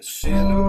the silhouette,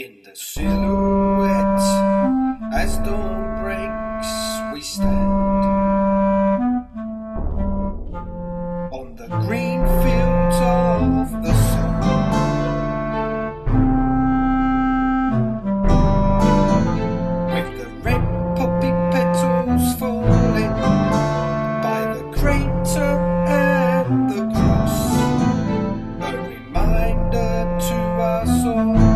in the silhouette. As dawn breaks we stand on the green fields of the Somme. With the red poppy petals falling by the crater and the cross. A reminder to us all.